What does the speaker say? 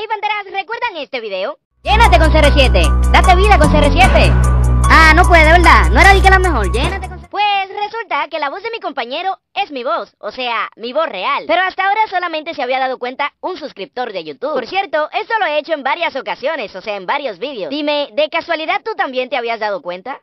Hey banderas, ¿recuerdan este video? Llénate con CR7, date vida con CR7. Ah, no puede, ¿verdad? No era de que la mejor, llénate con Pues resulta que la voz de mi compañero es mi voz, o sea, mi voz real. Pero hasta ahora solamente se había dado cuenta un suscriptor de YouTube. Por cierto, esto lo he hecho en varias ocasiones, o sea, en varios vídeos. Dime, ¿de casualidad tú también te habías dado cuenta?